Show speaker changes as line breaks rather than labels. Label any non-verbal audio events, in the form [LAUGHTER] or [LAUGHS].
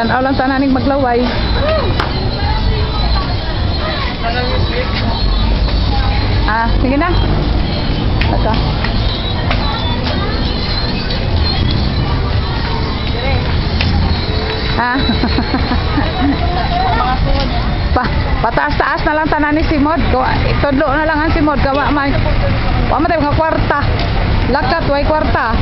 Tanaw lang tananing maglaway. Ah, sige na. Ito. Ha? Ah. [LAUGHS] pa, pataas-taas na lang tanan ni Simod. Gawa, itudlo na lang ang Simod. Gawa man. Wa man tayo mga kwarta. Lakat, way kwarta.